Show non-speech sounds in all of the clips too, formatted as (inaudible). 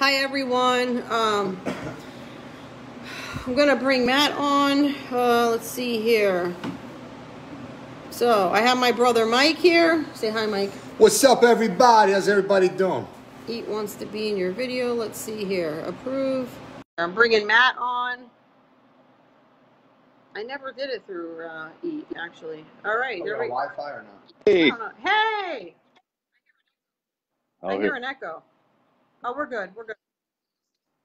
Hi everyone. Um, I'm gonna bring Matt on. Uh, let's see here. So I have my brother Mike here. Say hi, Mike. What's up, everybody? How's everybody doing? Eat wants to be in your video. Let's see here. Approve. I'm bringing Matt on. I never did it through uh, Eat actually. All right, here we. Wi-Fi or not? Hey. Hey, Oh, I hear an echo. Oh, we're good. We're good.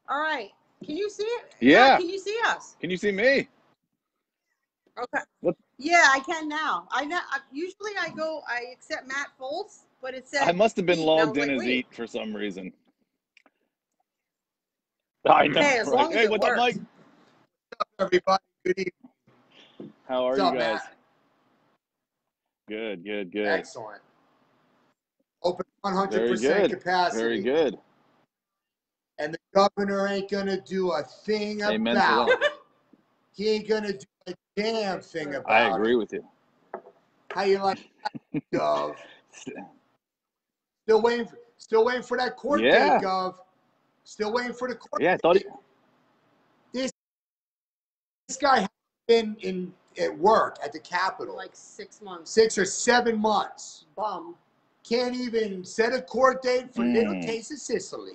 All right. Can you see it? Yeah. Matt, Can you see us? Can you see me? Okay. What? Yeah, I can now. I know. Uh, usually I go. I accept Matt Foltz, but it said I must have been Eat, and I was logged in like, as wait. Eat for some reason. I know. Hey, as right? long as hey, it what's up, works. Mike? Everybody, good evening. How are What's you up, guys? Matt? Good, good, good. Excellent. Open 100% good. capacity. Very good. And the governor ain't gonna do a thing Amen about it. He ain't gonna do a damn thing about it. I agree it. with you. How you like that, Gov? (laughs) Still waiting for, still waiting for that court Yeah. date, Gov. Still waiting for the court Yeah, I thought. date. This this guy has been in at work at the Capitol like six months. six or seven months. Bum. Can't even set a court date for little Mm. case of Sicily.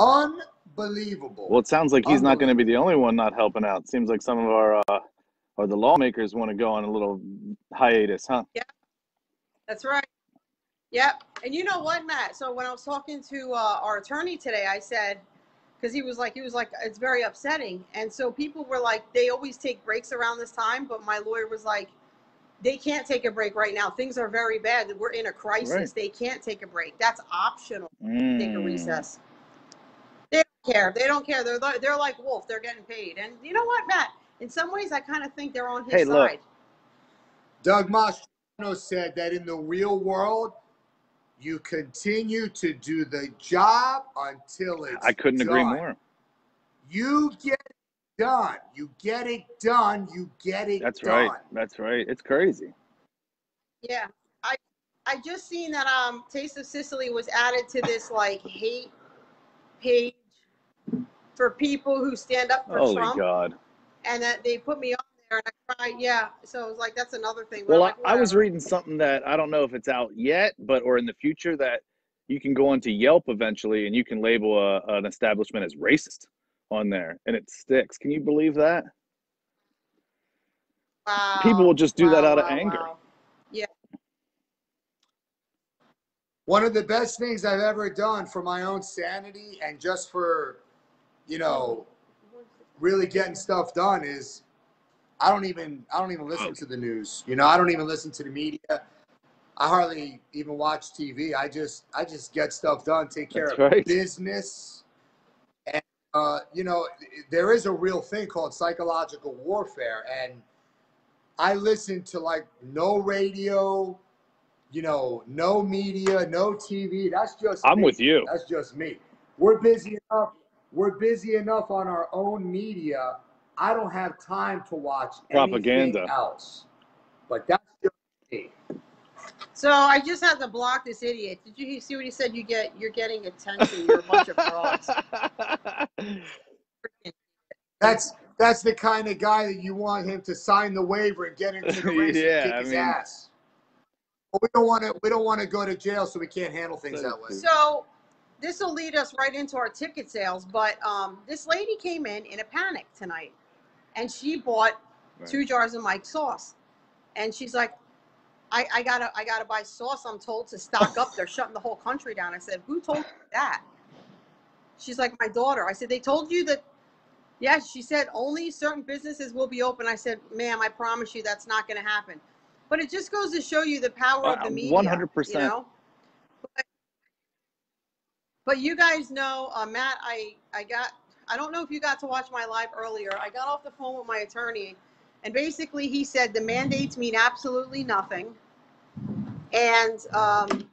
Unbelievable. Well, it sounds like he's not going to be the only one not helping out. Seems like some of our uh, or the lawmakers want to go on a little hiatus, huh? Yeah, that's right. Yep. And you know what, Matt? So when I was talking to uh, our attorney today, I said, because he was like, he was like, it's very upsetting. And so people were like, they always take breaks around this time, but my lawyer was like, they can't take a break right now. Things are very bad. We're in a crisis. Right. They can't take a break. That's optional. Take a Mm. recess. They don't care. They don't care. They're like, they're like Wolf. They're getting paid. And you know what, Matt? In some ways, I kind of think they're on his Hey, look. side. Doug Mastriano said that in the real world, you continue to do the job until it's I couldn't agree more. You get it done. You get it done. You get it That's done. right. That's right. It's crazy. Yeah, I I just seen that um Taste of Sicily was added to this like hate page for people who stand up for Holy Trump, God. and that they put me on there, and I cried. Yeah, so it was like that's another thing. Well, I'm like, I was reading something that I don't know if it's out yet, but or in the future that you can go onto Yelp eventually and you can label a, an establishment as racist on there, and it sticks. Can you believe that? Wow. People will just do that Wow, out of anger. wow. One of the best things I've ever done for my own sanity and just for, you know, really getting stuff done is I don't even I don't even listen to the news. You know, I don't even listen to the media. I hardly even watch TV. I just I just get stuff done, take care That's of right. business. And uh, you know, there is a real thing called psychological warfare and I listen to like no radio, you know, no media, no TV. That's just I'm me. with you. That's just me. We're busy enough. We're busy enough on our own media. I don't have time to watch Propaganda. anything else. But that's just me. So I just had to block this idiot. Did you see what he said? You get you're getting attention. You're a bunch of frauds. (laughs) That's that's the kind of guy that you want him to sign the waiver and get into the (laughs) race Yeah, and kick I his mean- ass. But we don't want to. We don't want to go to jail, so we can't handle things that way. So this will lead us right into our ticket sales. But um, this lady came in in a panic tonight, and she bought two jars of Mike's sauce, and she's like, I, "I gotta, I gotta buy sauce. I'm told to stock up. They're shutting the whole country down." I said, "Who told you that?" She's like, "My daughter." I said, "They told you that." Yes, she said only certain businesses will be open. I said, "Ma'am, I promise you that's not going to happen." But it just goes to show you the power of Uh, the media. 100%. You know? But, you guys know, uh, Matt. I I got. I don't know if you got to watch my live earlier. I got off the phone with my attorney, and basically he said the mandates mean absolutely nothing. And um,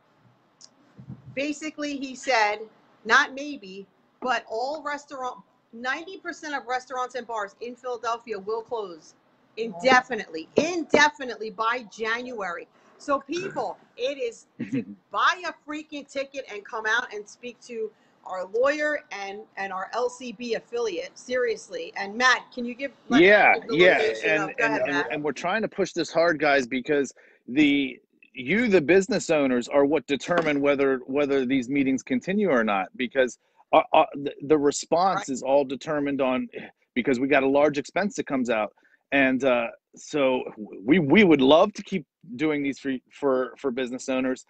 basically he said, not maybe, but all restaurant, 90% of restaurants and bars in Philadelphia will close indefinitely, indefinitely by January. So people, it is to (laughs) buy a freaking ticket and come out and speak to our lawyer and and our LCB affiliate seriously. And Matt, can you give? let- yeah yeah and and, ahead, and, and we're trying to push this hard guys because the you the business owners are what determine whether whether these meetings continue or not because uh, uh, the, the response is all determined on because we got a large expense that comes out and uh, so we we would love to keep doing these for for for business owners.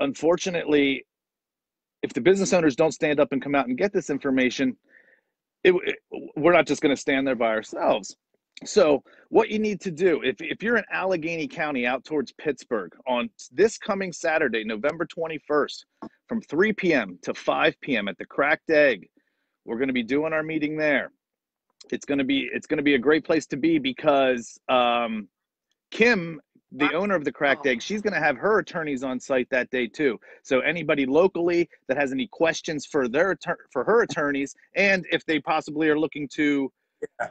Unfortunately if the business owners don't stand up and come out and get this information it, it- we're not just going to stand there by ourselves. So what you need to do if, if you're in allegheny county out towards pittsburgh on this coming saturday november 21st from 3 p.m to 5 p.m at the cracked egg we're going to be doing our meeting there it's going to be it's going to be a great place to be because um, kim the owner of the cracked Oh. egg she's going to have her attorneys on site that day too so anybody locally that has any questions for their attor- for her attorneys and if they possibly are looking to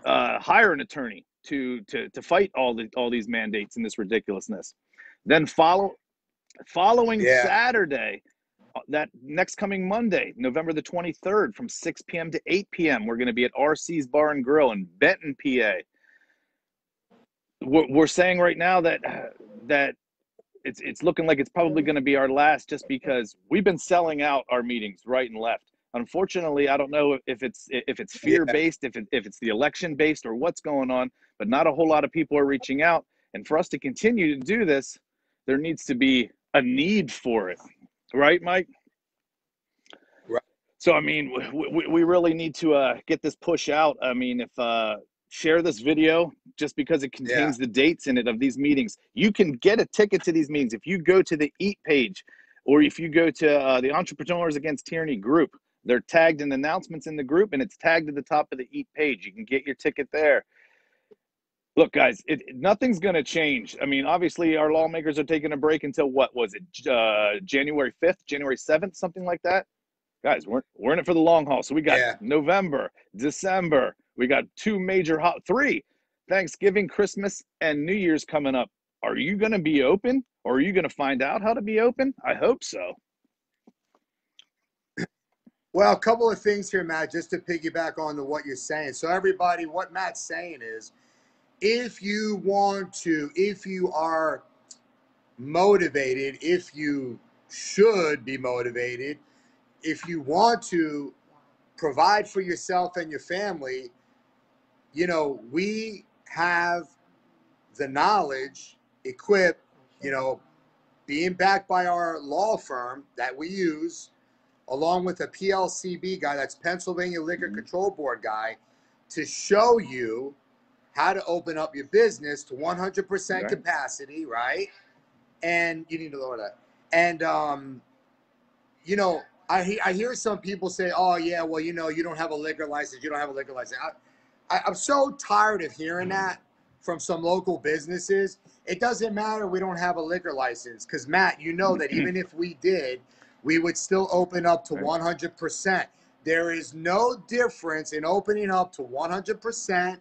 uh, hire an attorney to to to fight all the all these mandates and this ridiculousness then follow following Yeah. saturday that next coming monday november the 23rd from 6 p.m to 8 p.m we're going to be at rc's bar and grill in benton pa we're, we're saying right now that that it's it's looking like it's probably going to be our last just because we've been selling out our meetings right and left. Unfortunately i don't know if it's if it's fear based if, it, if it's the election based or what's going on but not a whole lot of people are reaching out. And for us to continue to do this there needs to be a need for it right mike? Right. so i mean we, we, we really need to uh, get this push out. I mean if uh, share this video just because it contains the dates in it of these meetings. You can get a ticket to these meetings if you go to the eat page or if you go to uh, the entrepreneurs against tyranny group. They're tagged in announcements in the group and it's tagged at the top of the eat page. You can get your ticket there look guys it, nothing's going to change. I mean obviously our lawmakers are taking a break until what was it uh, january 5th january 7th something like that? Guys we're, we're in it for the long haul. So we got Yeah. november december we got two major hot three thanksgiving christmas and new year's coming up. Are you going to be open or are you going to find out how to be open? I hope so. Well, a couple of things here, Matt, just to piggyback on to what you're saying. So, everybody, what Matt's saying is if you want to, if you are motivated, if you should be motivated, if you want to provide for yourself and your family, you know, we have the knowledge, equipped, you know, being backed by our law firm that we use along with a PLCB guy, that's Pennsylvania Liquor Mhm. Control Board guy, to show you how to open up your business to 100% Right. capacity, right? And you need to lower that. And, um, you know, I, he- I hear some people say, oh, yeah, well, you know, you don't have a liquor license. You don't have a liquor license. I, I, I'm so tired of hearing that from some local businesses. It doesn't matter. We don't have a liquor license. Because, Matt, you know that even if we did, we would still open up to Right. 100%. There is no difference in opening up to 100%.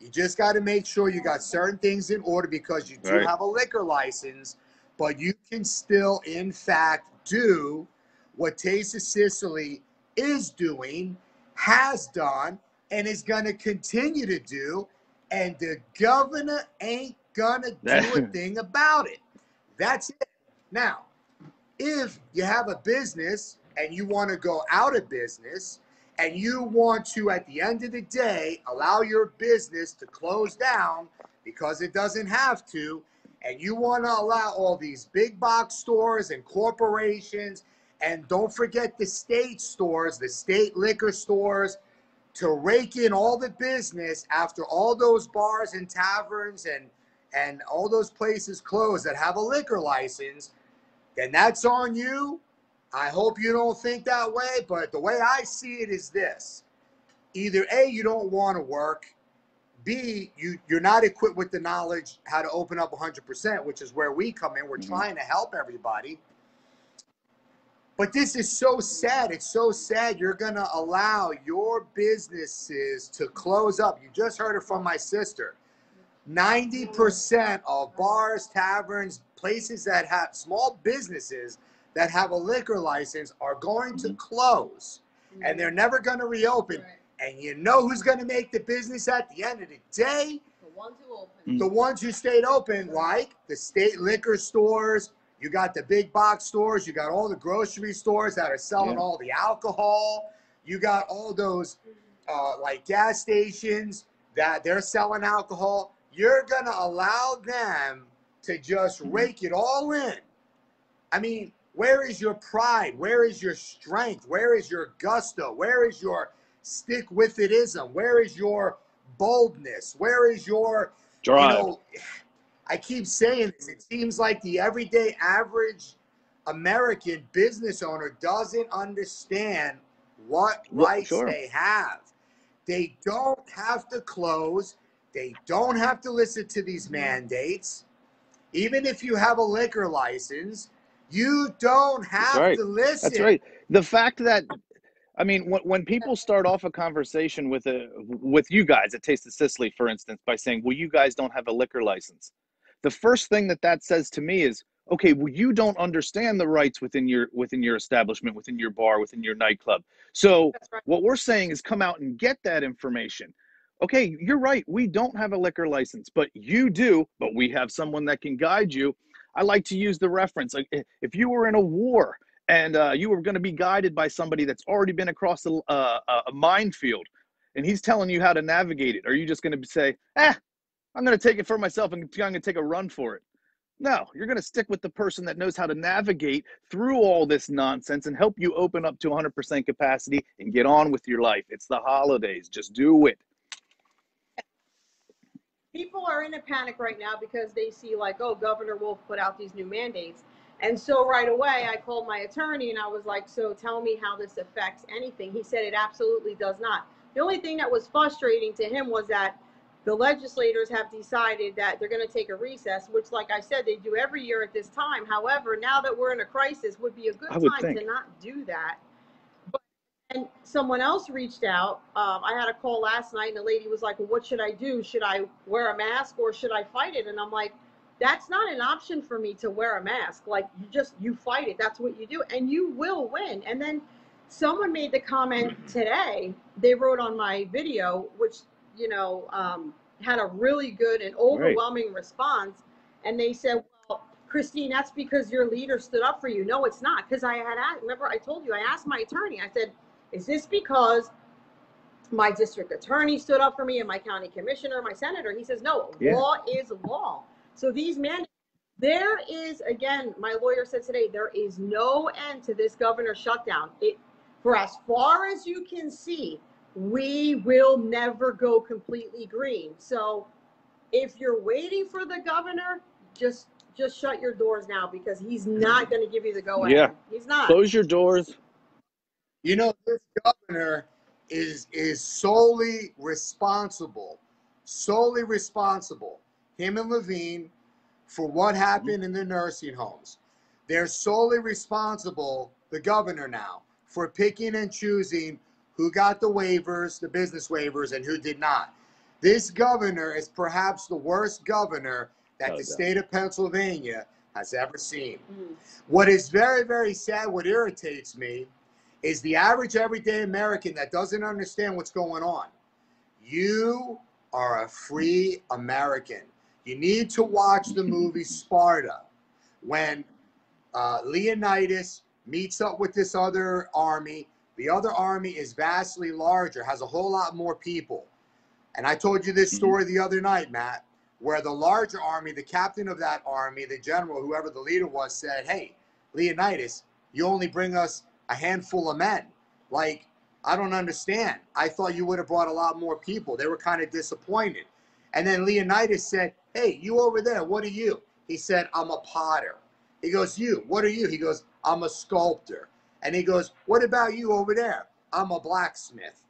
You just got to make sure you got certain things in order because you do Right. have a liquor license, but you can still, in fact, do what Taste of Sicily is doing, has done, and is going to continue to do. And the governor ain't going to do a (laughs) thing about it. That's it. Now, if you have a business and you want to go out of business and you want to, at the end of the day, allow your business to close down because it doesn't have to, and you want to allow all these big box stores and corporations, and don't forget the state stores, the state liquor stores, to rake in all the business after all those bars and taverns and and all those places closed that have a liquor license then that's on you. I hope you don't think that way, but the way I see it is this. Either A, you don't want to work, B, you, you're not equipped with the knowledge how to open up 100%, which is where we come in. We're Mhm. trying to help everybody. But this is so sad. It's so sad. You're going to allow your businesses to close up. You just heard it from my sister. 90% of bars, taverns, places that have small businesses that have a liquor license are going to Mhm. close. and they're never going to reopen. And you know who's going to make the business at the end of the day? The ones who open. Mm. The ones who stayed open, like the state liquor stores. You got the big box stores. You got all the grocery stores that are selling Yeah. all the alcohol. You got all those uh, like gas stations that they're selling alcohol. You're gonna allow them to just rake it all in. I mean, where is your pride? Where is your strength? Where is your gusto? Where is your stick with itism? Where is your boldness? Where is your Drive. you know, I keep saying this. It seems like the everyday average American business owner doesn't understand what rights sure. they have. They don't have to close. They don't have to listen to these mm-hmm. mandates. Even if you have a liquor license, you don't have right. to listen. That's right. The fact that I mean, when, when people start off a conversation with a with you guys at Taste of Sicily, for instance, by saying, "Well, you guys don't have a liquor license," the first thing that that says to me is, "Okay, well, you don't understand the rights within your within your establishment, within your bar, within your nightclub." So, right. what we're saying is, come out and get that information. Okay, you're right. We don't have a liquor license, but you do. But we have someone that can guide you. I like to use the reference like if you were in a war and uh, you were going to be guided by somebody that's already been across a, uh, a minefield and he's telling you how to navigate it are you just going to say eh i'm going to take it for myself and i'm going to take a run for it. No you're going to stick with the person that knows how to navigate through all this nonsense and help you open up to 100% capacity and get on with your life. It's the holidays just do it people are in a panic right now because they see like, oh, Governor Wolf put out these new mandates. And so right away, I called my attorney and I was like, so tell me how this affects anything. He said it absolutely does not. The only thing that was frustrating to him was that the legislators have decided that they're going to take a recess, which, like I said, they do every year at this time. However, now that we're in a crisis, would be a good time think. to not do that. And someone else reached out. Um, I had a call last night, and the lady was like, well, "What should I do? Should I wear a mask or should I fight it?" And I'm like, "That's not an option for me to wear a mask. Like, you just you fight it. That's what you do, and you will win." And then someone made the comment (clears throat) today. They wrote on my video, which you know um, had a really good and overwhelming response, and they said, "Well, Christine, that's because your leader stood up for you." No, it's not, because I had asked. Remember, I told you I asked my attorney. I said, "Is this because?" My district attorney stood up for me, and my county commissioner, my senator. He says, "No, Yeah. law is law." So these mandates there is again, my lawyer said today, there is no end to this governor shutdown. It for as far as you can see, we will never go completely green. So if you're waiting for the governor, just just shut your doors now because he's not going to give you the go ahead. Yeah. He's not. close your doors You know, this governor is is solely responsible, solely responsible, him and Levine, for what happened in the nursing homes. They're solely responsible, the governor now, for picking and choosing who got the waivers, the business waivers, and who did not. This governor is perhaps the worst governor that Oh, the yeah. state of Pennsylvania has ever seen. Mm. What is very, very sad, what irritates me, is the average everyday American that doesn't understand what's going on. You are a free American. You need to watch the movie Sparta when uh, Leonidas meets up with this other army. The other army is vastly larger, has a whole lot more people. And I told you this Mhm. story the other night, Matt, where the larger army, the captain of that army, the general, whoever the leader was, said, Hey, Leonidas, you only bring us a handful of men. Like, I don't understand. I thought you would have brought a lot more people. They were kind of disappointed. And then Leonidas said, Hey, you over there, what are you? He said, I'm a potter. He goes, You, what are you? He goes, I'm a sculptor. And he goes, What about you over there? I'm a blacksmith.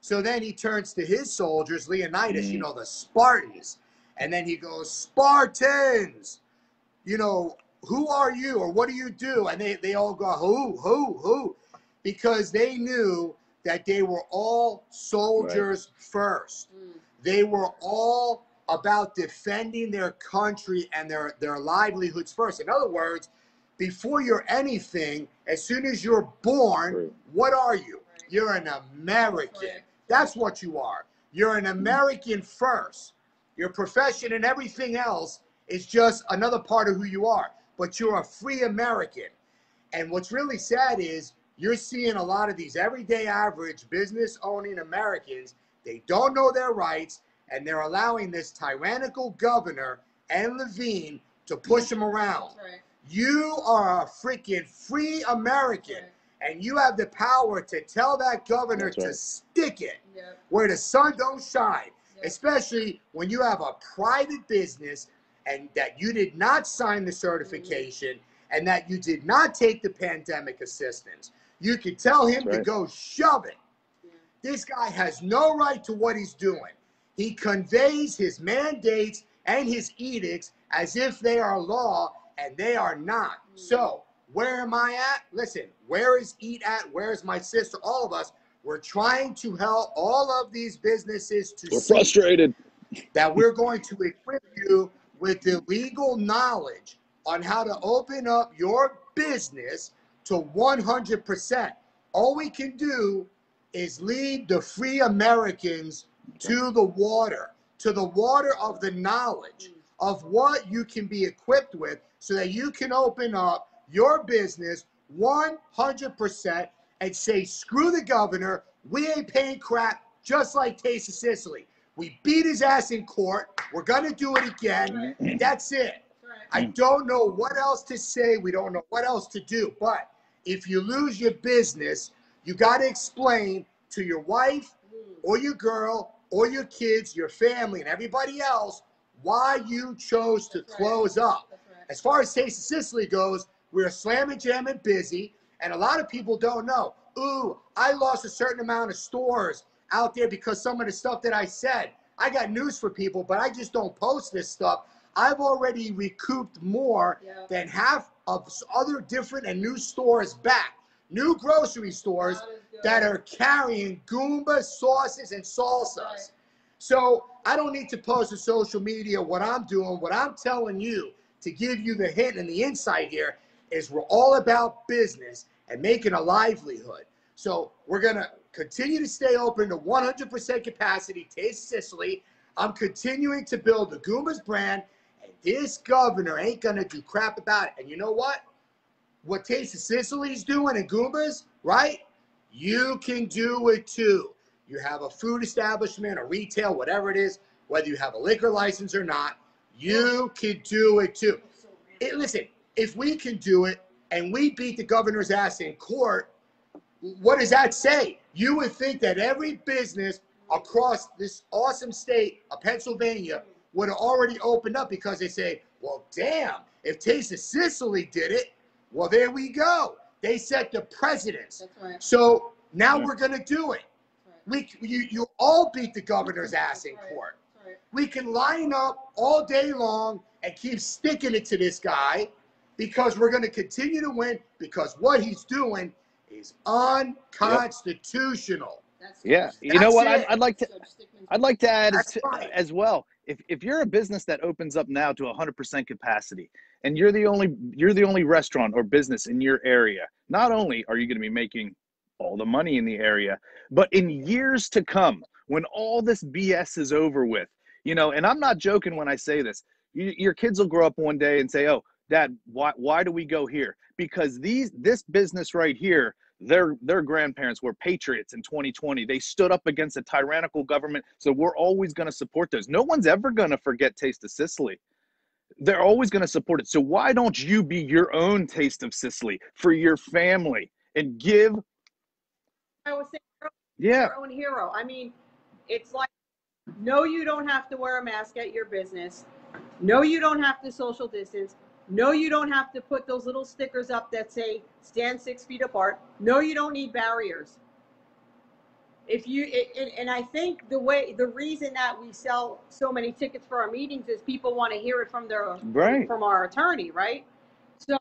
So then he turns to his soldiers, Leonidas, you Mhm. know, the Spartans. And then he goes, Spartans, you know, who are you or what do you do? And they, they all go, Who, who, who? Because they knew that they were all soldiers first. Mm. They were all about defending their country and their, their livelihoods first. In other words, before you're anything, as soon as you're born, True. what are you? You're an American. Correct. That's what you are. You're an American first. Your profession and everything else is just another part of who you are. But you're a free American. And what's really sad is you're seeing a lot of these everyday average business owning Americans. They don't know their rights and they're allowing this tyrannical governor and Levine to push them around. Right. You are a freaking free American Right. and you have the power to tell that governor That's to stick it Yep. where the sun don't shine, Yep. especially when you have a private business and that you did not sign the certification and that you did not take the pandemic assistance. You could tell him That's to go shove it. Yeah. This guy has no right to what he's doing. He conveys his mandates and his edicts as if they are law, and they are not. So, where am I at? Listen, where is Eat at? Where's my sister? All of us. We're trying to help all of these businesses to We're frustrated. that we're going to equip you with the legal knowledge on how to open up your business to 100%. All we can do is lead the free Americans to the water, to the water of the knowledge of what you can be equipped with so that you can open up your business 100% and say, screw the governor, we ain't paying crap, just like Taste of Sicily. We beat his ass in court. We're going to do it again. And that's it. Right. I don't know what else to say. We don't know what else to do. But if you lose your business, you got to explain to your wife or your girl or your kids, your family, and everybody else why you chose to That's right. close up. Right. As far as Taste of Sicily goes, we're slamming jamming busy, and a lot of people don't know. Ooh, I lost a certain amount of stores out there because some of the stuff that I said. I got news for people, but I just don't post this stuff. I've already recouped more Yeah. than half of other different and new stores back. New grocery stores That that are carrying Gumba sauces and salsas. Right. So I don't need to post to social media what I'm doing. What I'm telling you to give you the hint and the insight here is we're all about business and making a livelihood. So we're gonna continue to stay open to 100% capacity. Taste Sicily. I'm continuing to build the Gumbas brand, and this governor ain't gonna do crap about it. And you know what? What Taste of Sicily's doing in Gumbas, right? You can do it too. You have a food establishment, a retail, whatever it is, whether you have a liquor license or not, you can do it too. It, listen, if we can do it and we beat the governor's ass in court, what does that say? You would think that every business across this awesome state of Pennsylvania would have already opened up because they say, well, damn, if Taste of Sicily did it, well, there we go. They set the precedence. That's right. So now Yeah. we're going to do it. Right. We, you, you all beat the governor's ass in Right. court. Right. We can line up all day long and keep sticking it to this guy because we're going to continue to win because what he's doing is unconstitutional. That's Yeah. Judge- You know what? I'd. I'd like to. I'd like to add as, right. as well. If, if you're a business that opens up now to 100% capacity, and you're the only you're the only restaurant or business in your area, not only are you going to be making all the money in the area, but in years to come, when all this BS is over with, you know, and I'm not joking when I say this, you, your kids will grow up one day and say, "Oh, Dad, why why do we go here? Because these this business right here." Their their grandparents were patriots in 2020. They stood up against a tyrannical government. So we're always going to support those. No one's ever going to forget Taste of Sicily. They're always going to support it. So why don't you be your own Taste of Sicily for your family and give? I was saying, Yeah, your own hero. I mean, it's like, no, you don't have to wear a mask at your business. No, you don't have to social distance. No, you don't have to put those little stickers up that say stand six feet apart. No, you don't need barriers. If you, it, and I think the way, the reason that we sell so many tickets for our meetings is people want to hear it from their, right. from our attorney, right? So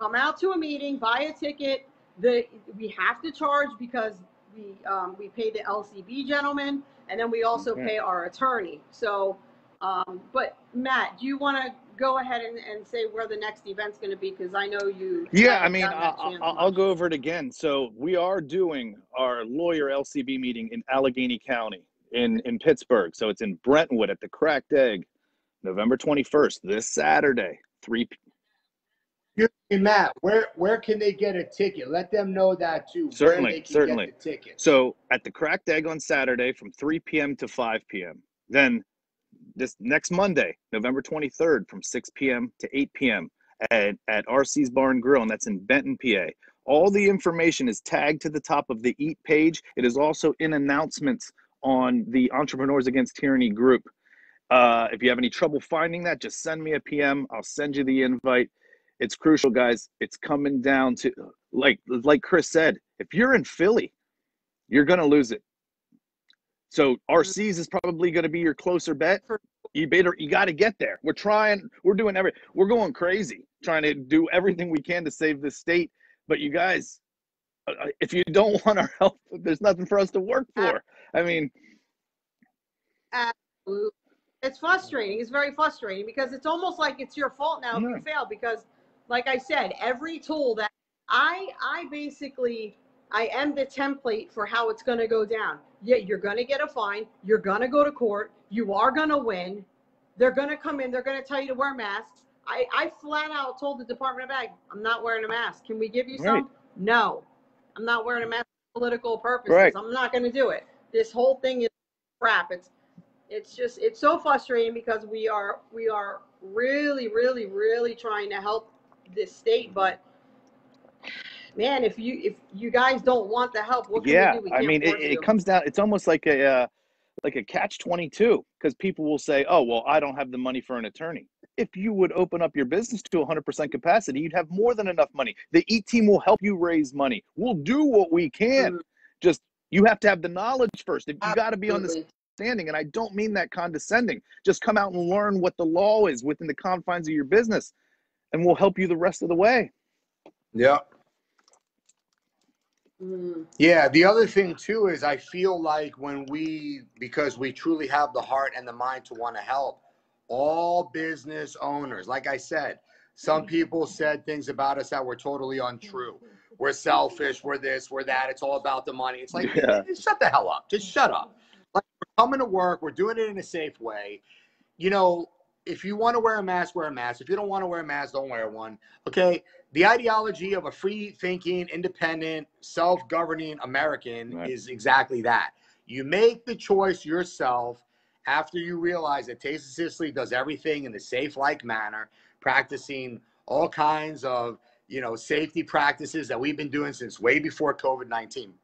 come out to a meeting, buy a ticket. The we have to charge because we um, we pay the LCB gentleman, and then we also Okay. pay our attorney. So Um, but Matt, do you want to go ahead and, and say where the next event's going to be? Because I know you. Yeah, I mean, I'll, I'll I'll go over it again. So we are doing our lawyer LCB meeting in Allegheny County in, in Pittsburgh. So it's in Brentwood at the Cracked Egg, November 21st, this Saturday, 3 p- Hey, Matt, where where can they get a ticket? Let them know that too. Certainly, where they can certainly. Get the tickets. So at the Cracked Egg on Saturday from 3 p.m. to 5 p.m. Then this next Monday, November 23rd, from 6 p.m. to 8 p.m. at, at RC's Bar and Grill, and that's in Benton, PA. All the information is tagged to the top of the EAT page. It is also in announcements on the Entrepreneurs Against Tyranny group. Uh, if you have any trouble finding that, just send me a PM. I'll send you the invite. It's crucial, guys. It's coming down to like like Chris said. If you're in Philly, you're gonna lose it. So RC's is probably gonna be your closer bet. You better you got to get there. We're trying. We're doing every. We're going crazy trying to do everything we can to save the state. But you guys, uh, uh, if you don't (laughs) want our help, there's nothing for us to work for. I mean, Absolutely. It's frustrating. It's very frustrating because it's almost like it's your fault now if Yeah. you fail. Because, like I said, every tool that I I basically I am the template for how it's going to go down. Yeah, you're going to get a fine. You're going to go to court. You are going to win. They're going to come in. They're going to tell you to wear masks. I, I flat out told the Department of Ag, I'm not wearing a mask. Can we give you Right. some? No, I'm not wearing a mask for political purposes. Right. I'm not going to do it. This whole thing is crap. It's it's just it's so frustrating because we are we are really really really trying to help this state but man if you if you guys don't want the help what can yeah. we do we I mean, it, it comes down. It's almost like a uh, like a catch twenty two because people will say, "Oh, well, I don't have the money for an attorney." If you would open up your business to 100% capacity, you'd have more than enough money. The E team will help you raise money. We'll do what we can. Mhm. Just you have to have the knowledge first. You got to be on the standing, and I don't mean that condescending. Just come out and learn what the law is within the confines of your business, and we'll help you the rest of the way. Yeah. Mm, Yeah, the other thing too is I feel like when we, because we truly have the heart and the mind to want to help, all business owners, like I said, some people said things about us that were totally untrue. (laughs) We're selfish, we're this, we're that, it's all about the money. It's like, Yeah. shut the hell up. Just shut up. Like, we're coming to work, we're doing it in a safe way. You know, if you want to wear a mask, wear a mask. If you don't want to wear a mask, don't wear one. Okay. The ideology of a free thinking, independent, self governing American Right. is exactly that. You make the choice yourself after you realize that Taste of Sicily does everything in the safe like manner, practicing all kinds of you know safety practices that we've been doing since way before COVID 19.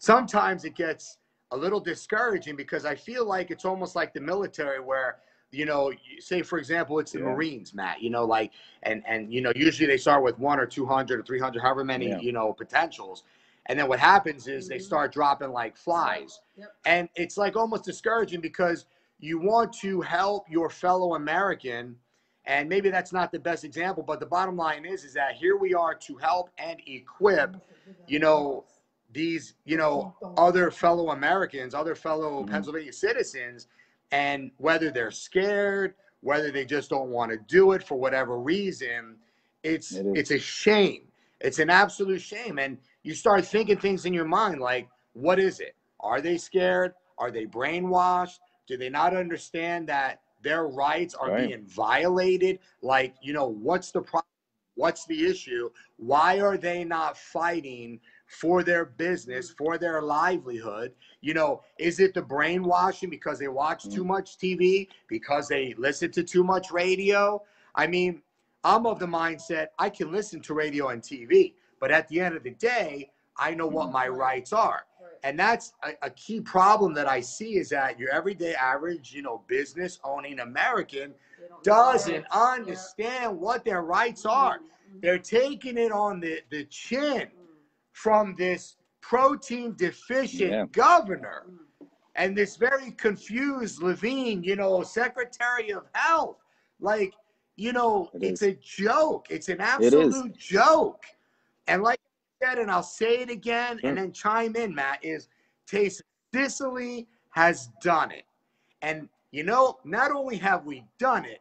Sometimes it gets a little discouraging because I feel like it's almost like the military where you know say for example it's the Yeah. marines matt you know like and and you know usually they start with one or 200 or 300 however many Yeah. you know potentials and then what happens is they Mhm. start dropping like flies Yep. and it's like almost discouraging because you want to help your fellow american and maybe that's not the best example but the bottom line is is that here we are to help and equip you know these you know other fellow americans other fellow Mhm. pennsylvania citizens and whether they're scared whether they just don't want to do it for whatever reason it's It it's a shame. It's an absolute shame. And you start thinking things in your mind like what is it? Are they scared? Are they brainwashed? Do they not understand that their rights are Right. being violated? Like you know what's the problem? What's the issue? Why are they not fighting for their business for their livelihood. You know is it the brainwashing because they watch too Mm. much tv because they listen to too much radio? I mean i'm of the mindset i can listen to radio and tv but at the end of the day i know what my rights are. And that's a, a key problem that i see is that your everyday average you know business owning american They don't know doesn't understand what their rights are. Mhm. they're taking it on the, the chin from this protein deficient Yeah. governor and this very confused Levine, you know, Secretary of Health. Like, you know, It it's is. a joke. It's an is. absolute joke. And like I said, and I'll say it again Sure. and then chime in, Matt, is Taste of Sicily has done it. And you know, not only have we done it,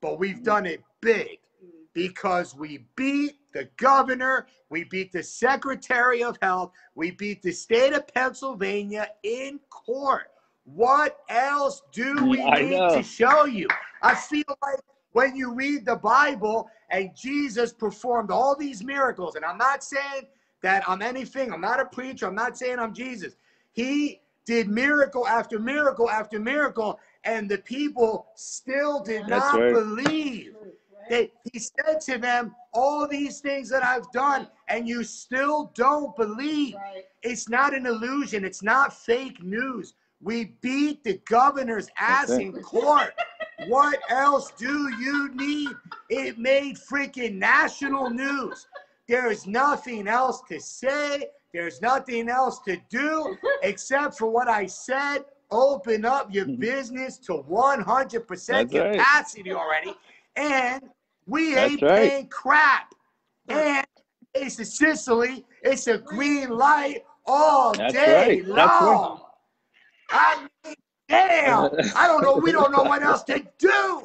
but we've done it big mm-hmm. because we beat the governor, we beat the secretary of health, we beat the state of Pennsylvania in court. What else do we I need know. to show you? I feel like when you read the Bible and Jesus performed all these miracles, and I'm not saying that I'm anything, I'm not a preacher, I'm not saying I'm Jesus. He did miracle after miracle after miracle, and the people still did That's not right. believe. They, he said to them, All these things that I've done, and you still don't believe. Right. It's not an illusion, it's not fake news. We beat the governor's ass in court. What else do you need? It made freaking national news. There's nothing else to say. There's nothing else to do except for what I said. Open up your (laughs) business to 100% That's right. capacity already. And we That's ain't right. paying crap. And it's a Sicily. It's a green light all That's day right. That's right. long. I mean, damn. I don't know. We don't know what else to do.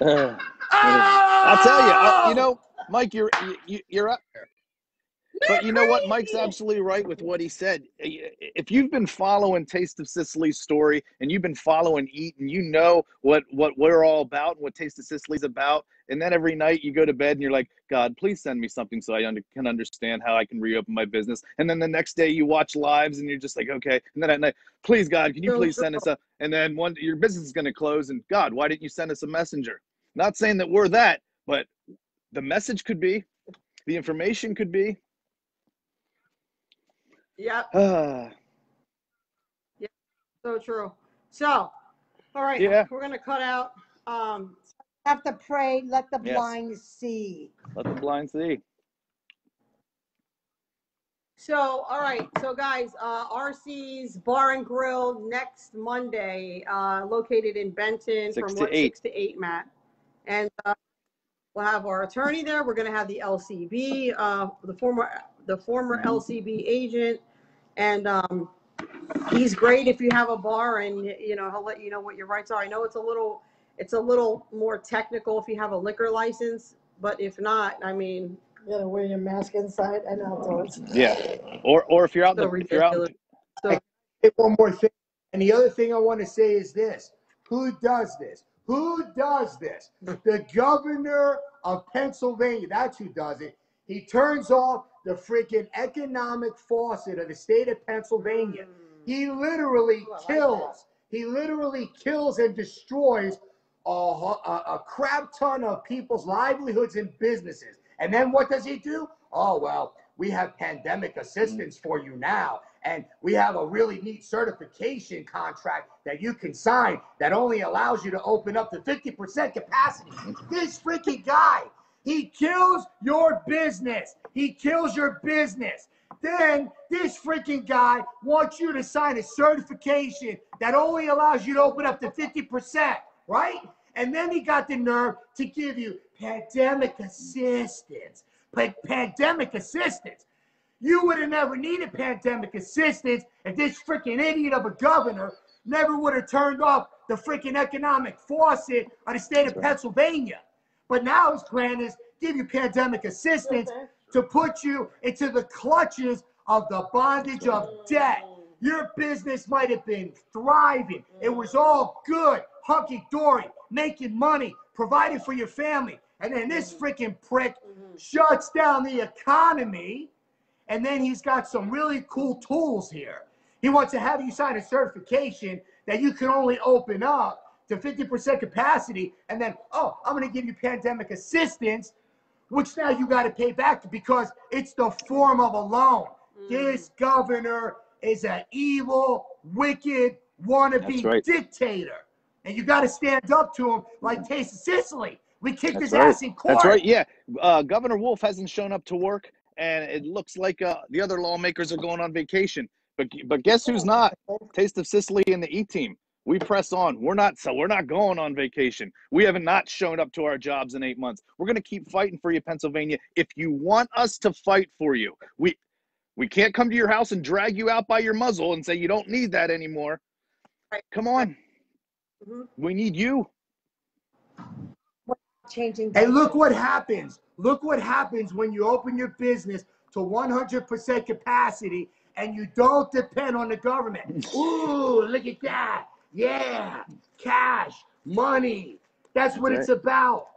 Uh, (laughs) I'll tell you, Oh! you know, Mike, you're you, you're up there. But you know what? Mike's absolutely right with what he said. If you've been following Taste of Sicily's story and you've been following Eat and you know what what we're all about and what Taste of Sicily's about, and then every night you go to bed and you're like, God, please send me something so I under, can understand how I can reopen my business. And then the next day you watch lives and you're just like, okay. And then at night, please God, can you please send us a? And then one your business is going to close and God, why didn't you send us a messenger? Not saying that we're that, but the message could be, the information could be. Yep. (sighs) Ah, So true. So, all right. Yeah. We're gonna cut out. Um, Have to pray, let the Yes. blind see. let the blind see. so, all right. So, guys, uh, RC's Bar and Grill next Monday, uh, located in Benton Six from to what eight. six to eight, Matt. And uh, we'll have our attorney there. We're gonna have the LCB, uh, the former the former Mm-hmm. LCB agent, and um, he's great if you have a bar and you know he'll let you know what your rights are. I know it's a little it's a little more technical if you have a liquor license, but if not, I mean, You gotta wear your mask inside and outdoors. Yeah. Or or if you're out, in So the, if you're out, ridiculous. Hey, one more thing. And the other thing I want to say is this Who does this? Who does this? The governor of Pennsylvania. That's who does it. He turns off the freaking economic faucet of the state of Pennsylvania. Mm. He literally Ooh, I like kills. He literally kills and destroys a, a, a crap ton of people's livelihoods and businesses. And then what does he do? Oh, well, we have pandemic assistance for you now. And we have a really neat certification contract that you can sign that only allows you to open up to 50% capacity. Mm-hmm. This freaking guy, he kills your business. He kills your business. Then this freaking guy wants you to sign a certification that only allows you to open up to 50%, right? And then he got the nerve to give you pandemic assistance. Pa- pandemic assistance. You would have never needed pandemic assistance if this freaking idiot of a governor never would have turned off the freaking economic faucet of the state of Pennsylvania. But now his plan is give you pandemic assistance to put you into the clutches of the bondage of debt. Your business might have been thriving. It was all good, hunky dory, making money, providing for your family. And then this freaking prick shuts down the economy. And then he's got some really cool tools here. He wants to have you sign a certification that you can only open up to 50% capacity. And then, oh, I'm going to give you pandemic assistance, which now you got to pay back because it's the form of a loan. This governor is an evil, wicked, wannabe right. dictator. And you got to stand up to him like Taste of Sicily. We kicked That's his right. ass in court. That's right. Yeah. Uh, Governor Wolf hasn't shown up to work, and it looks like uh, the other lawmakers are going on vacation. But but guess who's not? Taste of Sicily and the E team. We press on. We're not so we're not going on vacation. We haven't not shown up to our jobs in eight months. We're gonna keep fighting for you, Pennsylvania. If you want us to fight for you, we we can't come to your house and drag you out by your muzzle and say you don't need that anymore. Right. Come on. Mhm. We need you. Changing. And look what happens. Look what happens when you open your business to 100% capacity and you don't depend on the government. (laughs) Ooh, look at that. Yeah, cash, money. That's what it's about.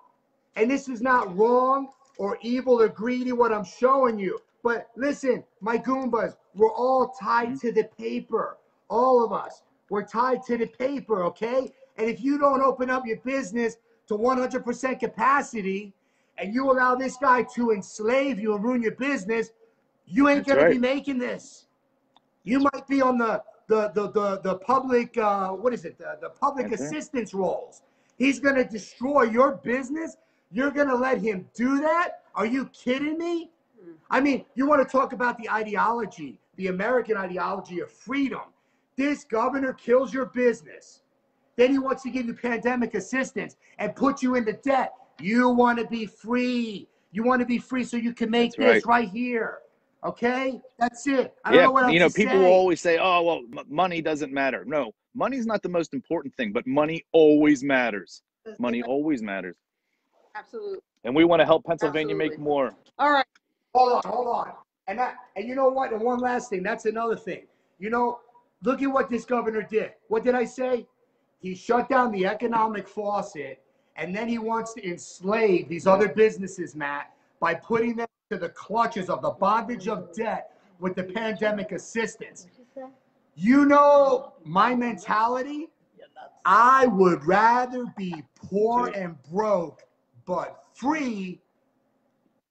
And this is not wrong or evil or greedy, what I'm showing you. But listen, my Gumbas, we're all tied mm-hmm. to the paper. All of us. We're tied to the paper, okay? And if you don't open up your business to 100% capacity and you allow this guy to enslave you and ruin your business, you ain't That's gonna be making this. You might be on the the the the, the public uh, what is it the, the public That's right. assistance roles. He's gonna destroy your business. You're gonna let him do that? Are you kidding me? I mean, you want to talk about the ideology, the American ideology of freedom. This governor kills your business. Then he wants to give you pandemic assistance and put you into debt. You want to be free. You want to be free so you can make That's this right here. Okay? That's it. I don't Yeah, know what else you know, to people say. will always say, "Oh, well, m- money doesn't matter." No, money's not the most important thing, but money always matters. Money always matters, Absolutely. and we want to help Pennsylvania make more. All right. Hold on, hold on. And that, and you know what? And one last thing. That's another thing. You know, look at what this governor did. What did I say? He shut down the economic faucet, and then he wants to enslave these other businesses, Matt, by putting them to the clutches of the bondage of debt with the pandemic assistance. You know my mentality? I would rather be poor and broke but free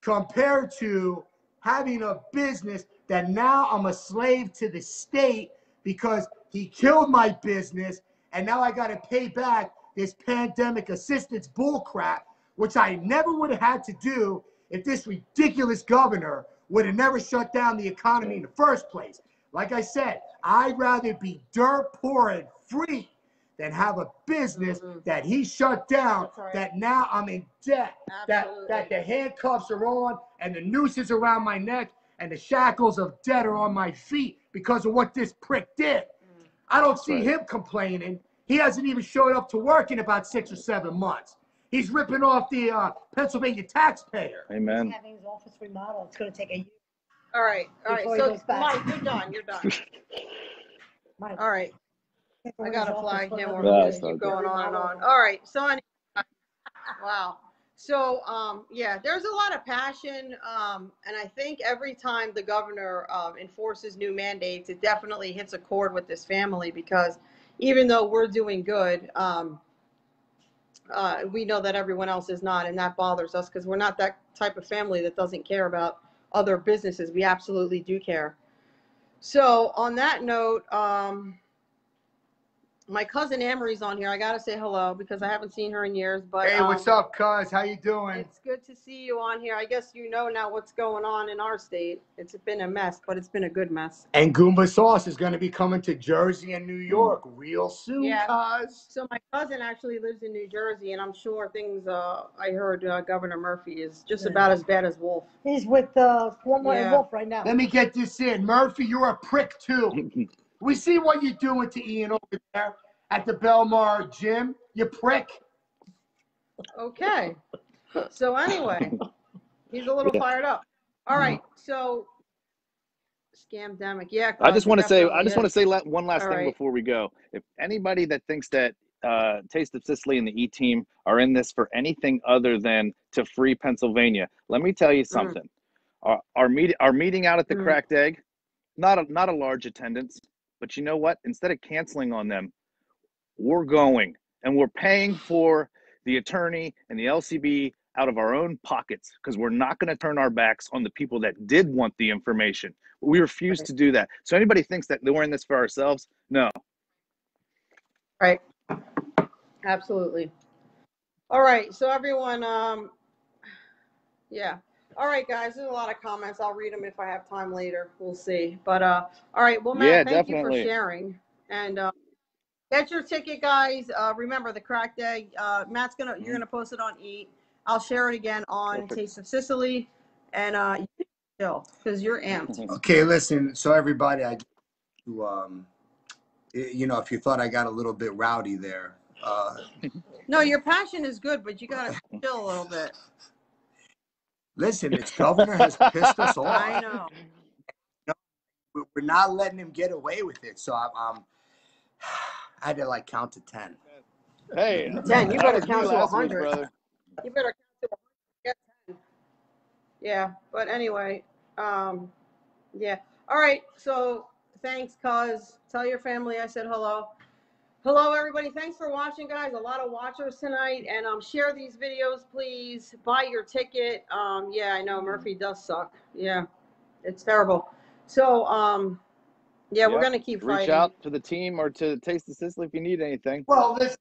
compared to having a business that now I'm a slave to the state because he killed my business and now I got to pay back this pandemic assistance bullcrap, which I never would have had to do if this ridiculous governor would have never shut down the economy in the first place. Like I said, I'd rather be dirt poor and free than have a business Mhm. that he shut down right. that now I'm in debt that that the handcuffs are on and the nooses around my neck and the shackles of debt are on my feet because of what this prick did. I don't see right. him complaining. He hasn't even showed up to work in about six or seven months. He's ripping off the uh, Pennsylvania taxpayer. Amen. Having his office remodeled, it's gonna take a year. All right. All right. Before he So, goes back. Mike, you're done. You're done. (laughs) Mike, All right. I got his a office flag for here. another We're Yeah, gonna keep not going on and on. All right. So, anyway, wow. So, um, yeah, there's a lot of passion, um, and I think every time the governor um, enforces new mandates, it definitely hits a chord with this family because even though we're doing good, um, uh, we know that everyone else is not, and that bothers us because we're not that type of family that doesn't care about other businesses. We absolutely do care. So, on that note, um, my cousin Amory's on here. I gotta say hello because I haven't seen her in years. But Hey, what's um, up, cuz? How you doing? It's good to see you on here. I guess you know now what's going on in our state. It's been a mess, but it's been a good mess. And Gumba Sauce is going to be coming to Jersey and New York real soon, Yeah. cuz. So my cousin actually lives in New Jersey, and I'm sure things. Uh, I heard uh, Governor Murphy is just Yeah. about as bad as Wolf. He's with, uh, Cuomo and Yeah. Wolf right now. Let me get this in. Murphy, you're a prick too. (laughs) We see what you're doing to Ian over there at the Bellmawr gym. You prick. Okay. So anyway, he's a little fired up. All right. So scamdemic. Yeah. I just want to say, I just want to say la- one last All thing right. before we go. If anybody that thinks that uh, Taste of Sicily and the E Team are in this for anything other than to free Pennsylvania, let me tell you something. Our our, meet, our meeting out at the Mm. Cracked Egg, not a not a large attendance, but you know what? Instead of canceling on them, we're going and we're paying for the attorney and the LCB out of our own pockets because we're not going to turn our backs on the people that did want the information. We refuse to do that. So anybody thinks that we're in this for ourselves? No. Right. Absolutely. All right. So everyone, um, yeah. All right, guys. There's a lot of comments. I'll read them if I have time later. We'll see. But uh, all right. Well, Matt, Yeah, thank definitely. you for sharing. And uh, get your ticket, guys. Uh, remember the crack day. Uh, Matt's gonna. You're gonna post it on Eat. I'll share it again on Perfect. Taste of Sicily, and uh, you chill because you're amped. Okay, listen. So everybody, I to um, you know, if you thought I got a little bit rowdy there. Uh, No, your passion is good, but you gotta chill a little bit. Listen, it's governor has pissed us (laughs) off. I know. We're we're not letting him get away with it. So I'm, um, (sighs) I had to like count to ten. Hey, Ten, you better count to last 100. You better count to 100, Yeah, but anyway, um, yeah. All right, so thanks, cuz. Tell your family I said hello. Hello, everybody. Thanks for watching, guys. A lot of watchers tonight, and um, share these videos, please. Buy your ticket. Um, yeah, I know Murphy does suck. Yeah, it's terrible. So, um, yeah, we're gonna keep Reach fighting. out to the team or to Taste of Sicily if you need anything. Well, let's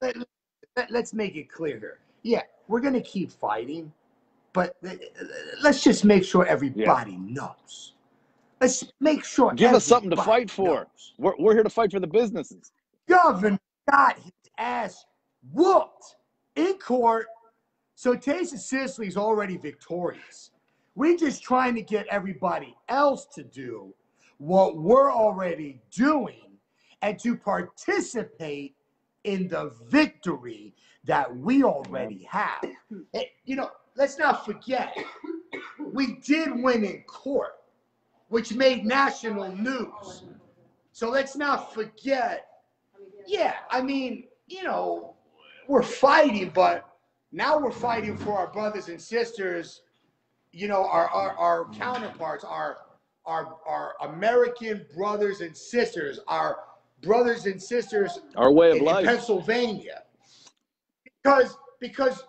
let, let, let's make it clear here. Yeah, we're gonna keep fighting, but let's just make sure everybody knows. Let's make sure. Give us something to fight for. knows. We're, we're here to fight for the businesses. Governor got his ass whooped in court. So Taste of Sicily's already victorious. We're just trying to get everybody else to do what we're already doing and to participate in the victory that we already have. Eh, You know, let's not forget, we did win in court, which made national news. So let's not forget yeah, I mean, you know, we're fighting, but now we're fighting for our brothers and sisters, you know, our our, our counterparts, our our our American brothers and sisters, our brothers and sisters Our way of in, in life. Pennsylvania. Because because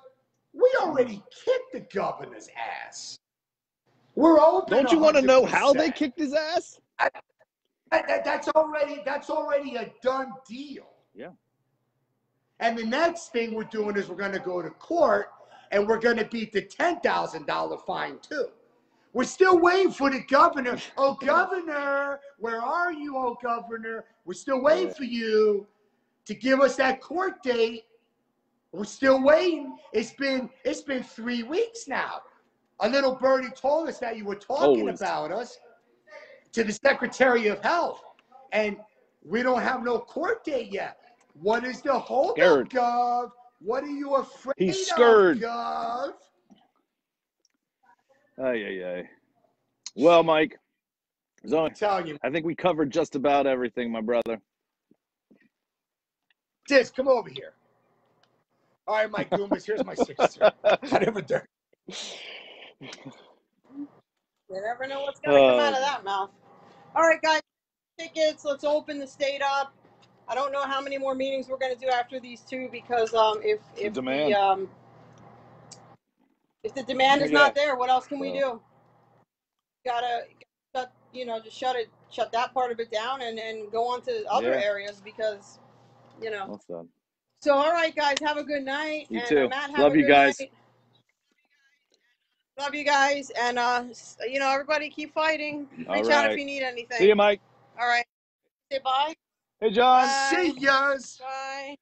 we already kicked the governor's ass. We're open. Don't you want to know how they kicked his ass? That, that- that's already that's already a done deal. Yeah. And the next thing we're doing is we're going to go to court and we're going to beat the ten thousand dollar fine too. We're still waiting for the governor. Oh, governor, where are you, oh governor? We're still waiting for you to give us that court date. We're still waiting. It's been it's been three weeks now. A little birdie told us that you were talking Always. about us to the Secretary of Health, and we don't have no court date yet. What is the holdup, Scared. Gov? What are you afraid He's of, scared. Gov? Ay, ay, ay. Well, Mike, so I'm telling you, I think we covered just about everything, my brother. Diz, come over here. All right, Mike Gumbas, here's my sister. (laughs) I never dare. You never know what's gonna come out of that mouth. All right, guys, tickets. Let's open the state up. I don't know how many more meetings we're gonna do after these two because um, if if demand. the um, if the demand is not there, what else can we do? Gotta shut, you know, just shut it, shut that part of it down, and and go on to other Yeah. areas because, you know. Well. So, all right, guys, have a good night. You and, too. Matt, have Love a you good guys. night. Love you guys, and uh, you know, everybody keep fighting. All Reach out if you need anything. See you, Mike. All right. Say bye. Hey, John. Bye. See yas. Bye.